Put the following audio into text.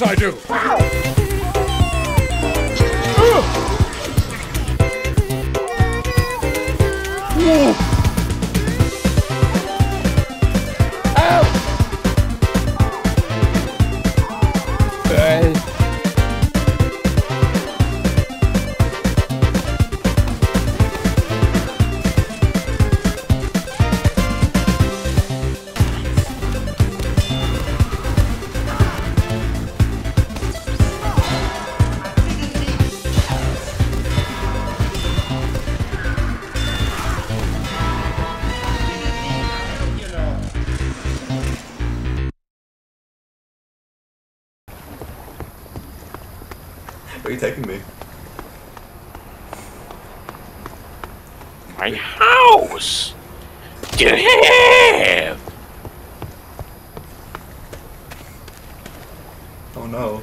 course I do. Where are you taking me? My house! Get here! Oh no.